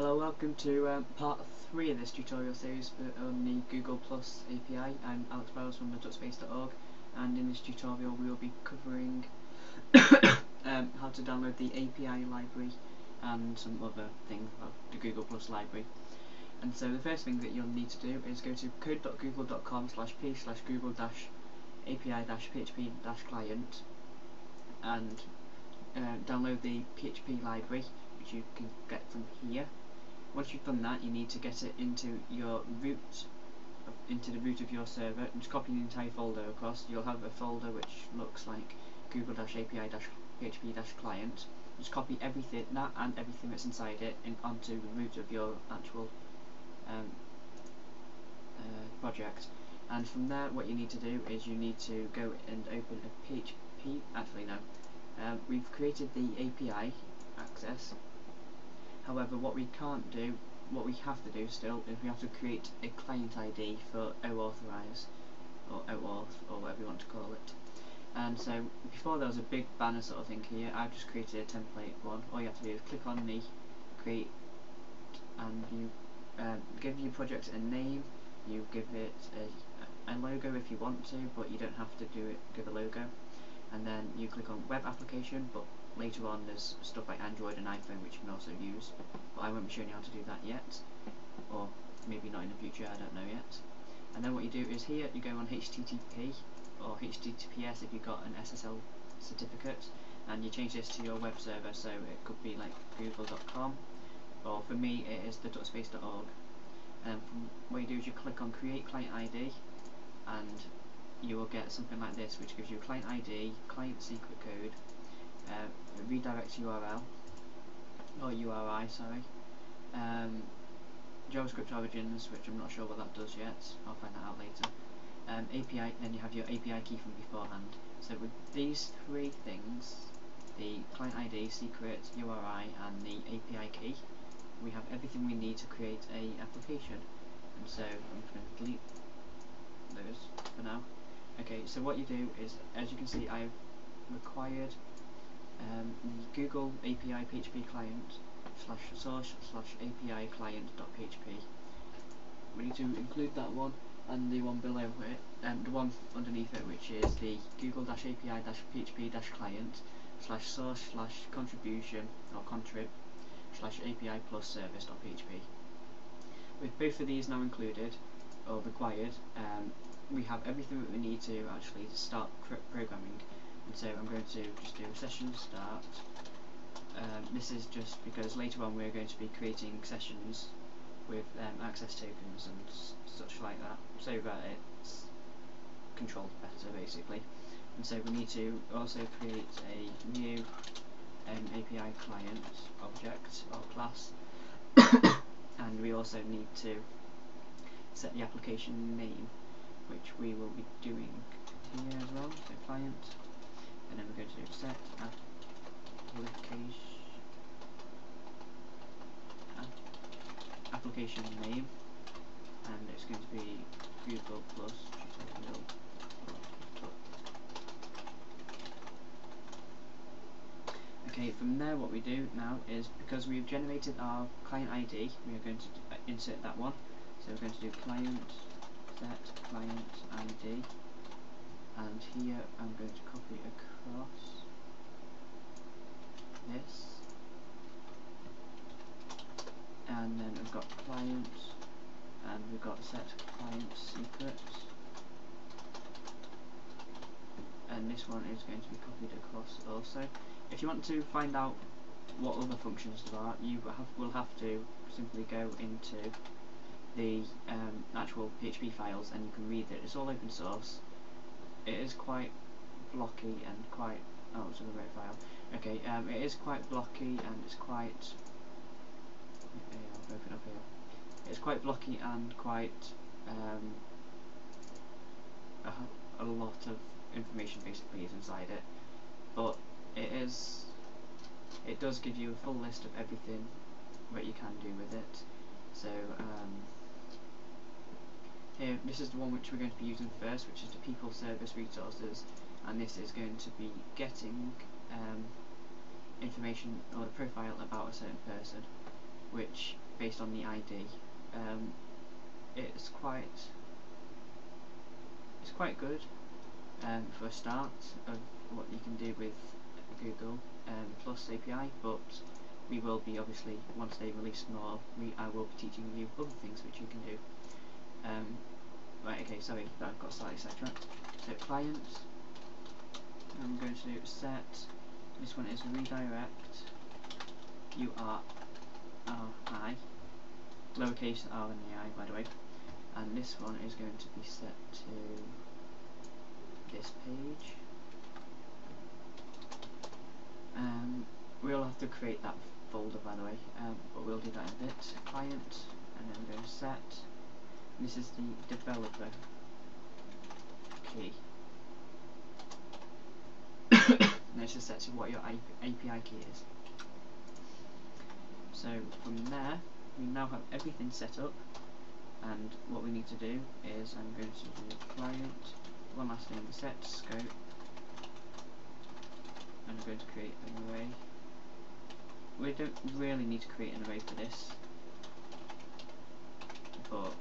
Hello, welcome to um, part 3 of this tutorial series on the Google Plus API. I'm Alex Barrows from thetutspace.org and in this tutorial we will be covering um, how to download the API library and some other things of the Google Plus library. And so the first thing that you'll need to do is go to code.google.com slash p slash google dash API dash PHP dash client and uh, download the PHP library which you can get from here once you've done that you need to get it into your root into the root of your server and just copy the entire folder across. You'll have a folder which looks like google-api-php-client just copy everything that and everything that's inside it in, onto the root of your actual um, uh, project. And from there what you need to do is you need to go and open a PHP actually no um, we've created the API access However, what we can't do, what we have to do still, is we have to create a client ID for OAuthorize, or OAuth, or whatever you want to call it. And so, before there was a big banner sort of thing here, I've just created a template one. All you have to do is click on the create, and you uh, give your project a name, you give it a, a logo if you want to, but you don't have to do it, give a logo. And then you click on web application, but later on there's stuff like Android and iPhone which you can also use but I won't be showing you how to do that yet. Or maybe not in the future, I don't know yet. And then what you do is here you go on HTTP or HTTPS if you've got an SSL certificate and you change this to your web server so it could be like google.com or for me it is the tutspace.org and what you do is you click on create client ID and you will get something like this which gives you client ID, client secret code uh, redirect URL or URI sorry. Um, JavaScript origins which I'm not sure what that does yet. I'll find that out later. Um, API then you have your API key from beforehand. So with these three things the client ID, secret, URI and the API key we have everything we need to create a application. And so I'm going to delete those for now. Okay so what you do is as you can see I've required um, the Google API PHP client slash source slash API client dot PHP. We need to include that one and the one below it, and um, the one underneath it, which is the Google API PHP client slash source slash contribution or contrib slash API plus service dot PHP. With both of these now included or required, um, we have everything that we need to actually start programming and so I'm going to just do a session start. Um, this is just because later on we're going to be creating sessions with um, access tokens and such like that so that it's controlled better basically. And so we need to also create a new um, API client object or class. And we also need to set the application name which we will be doing here as well, so client and then we're going to set. Application application name. And it's going to be Google Plus Okay, from there what we do now is, because we've generated our client ID, we are going to uh, insert that one. So we're going to do client set client ID and here I'm going to copy across this. And then we've got client and we've got set client secrets. And this one is going to be copied across also. If you want to find out what other functions there are you have, will have to simply go into the um, actual PHP files and you can read it. It's all open source it is quite blocky and quite oh it's a great file. Okay um, it is quite blocky and it's quite I'll open up here. It's quite blocky and quite um, a, a lot of information basically is inside it but it is it does give you a full list of everything that you can do with it. So um, here, this is the one which we're going to be using first, which is the people service resources, and this is going to be getting um, information or a profile about a certain person, which based on the ID. Um, it's quite it's quite good um, for a start of what you can do with Google um, Plus API, but we will be obviously once they release more, we I will be teaching you other things which you can do. Um, right, okay, sorry, I've got slightly sidetracked. So clients, I'm going to set. This one is redirect. URI, lowercase r and the i, by the way. And this one is going to be set to this page. Um, we'll have to create that folder by the way, um, but we'll do that in a bit. Client, and then we're going to set. This is the developer key. this is set to what your API key is. So from there, we now have everything set up, and what we need to do is I'm going to do client, one last thing, set scope, and I'm going to create an array we don't really need to create an array for this but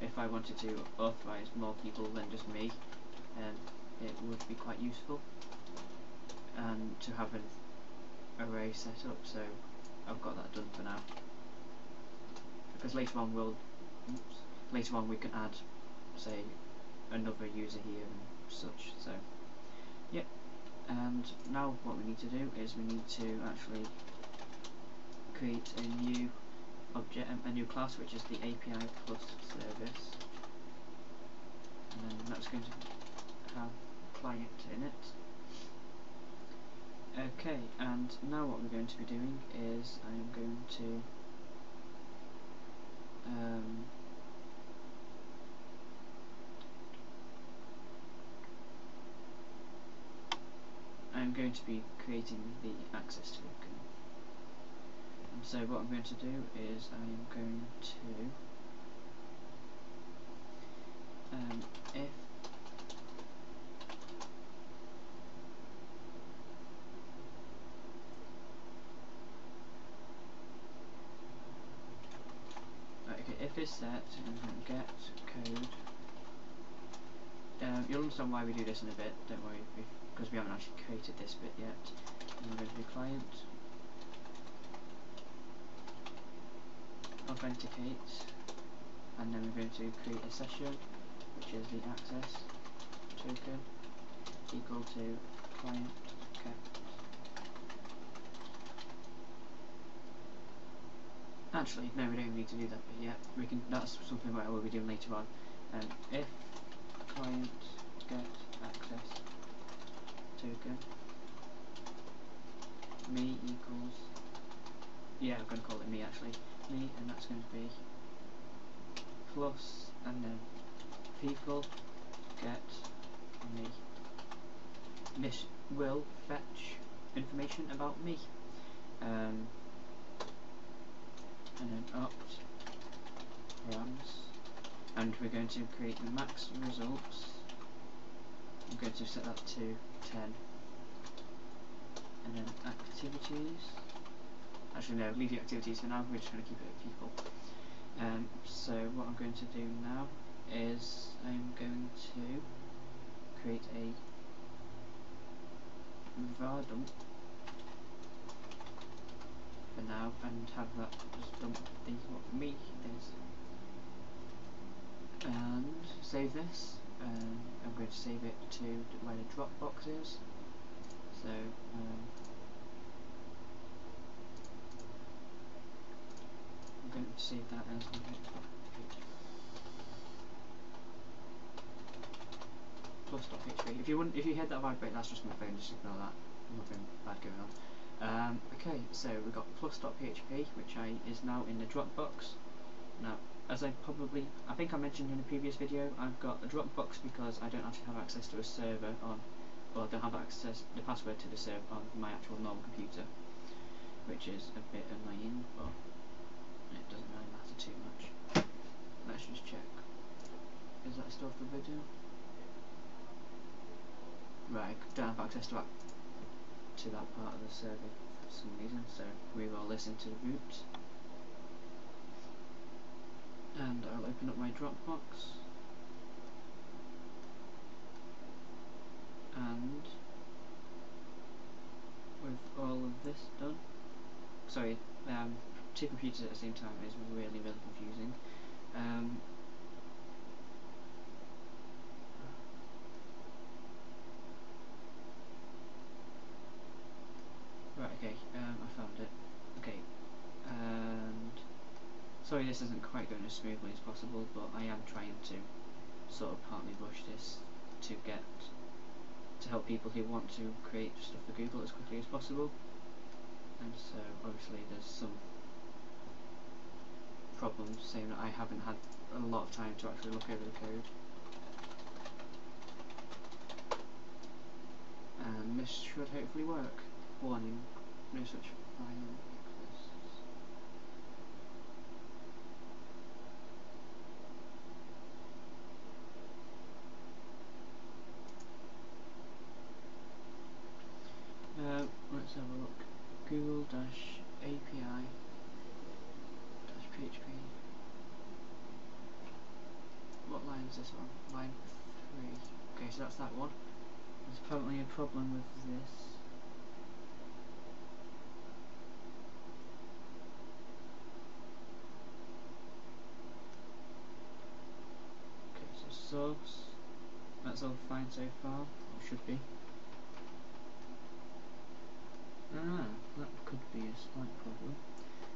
um, if I wanted to authorize more people than just me um, it would be quite useful and to have an array set up so I've got that done for now. Because later on we'll oops, later on we can add say another user here and such so yep. And now what we need to do is we need to actually create a new object, a new class which is the API plus service. And then that's going to have client in it. Okay and now what we're going to be doing is I'm going to um, I'm going to be creating the access token so what I'm going to do is I am going to um, if okay if it's set and get code. Um, you'll understand why we do this in a bit don't worry because we haven't actually created this bit yet. I'm going to do client authenticate and then we're going to create a session which is the access token equal to client kept actually no we don't need to do that but yet. We can that's something that we'll be doing later on. Um, if client get access token me equals yeah I'm going to call it me actually me and that's going to be plus and then people get me. This will fetch information about me. Um, and then opt runs and we're going to create the max results. I'm going to set that to 10 and then activities Actually no, leave the activities for now, we're just going to keep it at people. Um, so what I'm going to do now is I'm going to create a var dump for now and have that just dump the what me is. And save this. Um, I'm going to save it to where the Dropbox is. So um, save that as plus.php. If you wouldn't, if you heard that vibrate, that's just my phone. Just ignore that. Nothing bad going on. Um, okay, so we've got plus.php, which I is now in the Dropbox. Now, as I probably, I think I mentioned in a previous video, I've got a Dropbox because I don't actually have access to a server on, well, I don't have access the password to the server on my actual normal computer, which is a bit annoying, but it doesn't really matter too much. Let's just check. Is that still for video? Right, I don't have access to that, to that part of the server for some reason, so we will listen to the root. And I'll open up my Dropbox and with all of this done sorry um, two computers at the same time is really really confusing. Um, right okay um, I found it. Okay and sorry this isn't quite going as smoothly as possible but I am trying to sort of partly rush this to get to help people who want to create stuff for Google as quickly as possible. And so obviously there's some problems saying that I haven't had a lot of time to actually look over the code. And this should hopefully work. Warning. No such file exists uh, let's have a look Google dash API dash PHP. This one? Line 3. Okay, so that's that one. There's apparently a problem with this. Okay, so source. That's all fine so far. Or should be. Ah, that could be a slight problem.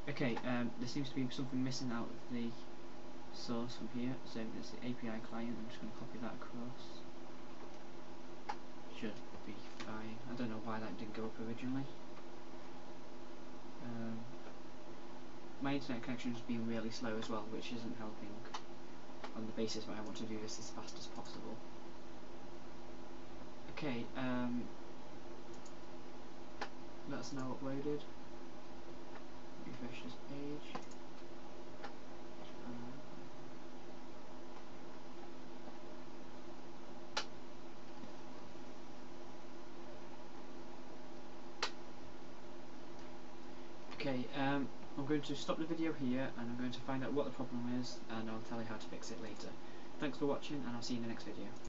Okay, um, there seems to be something missing out of the source from here, so there's the API client, I'm just going to copy that across. Should be fine. I don't know why that didn't go up originally. Um, my internet connection has been really slow as well, which isn't helping on the basis that I want to do this as fast as possible. Okay, um, that's now uploaded. Refresh this page. Um, okay, um, I'm going to stop the video here and I'm going to find out what the problem is and I'll tell you how to fix it later. Thanks for watching and I'll see you in the next video.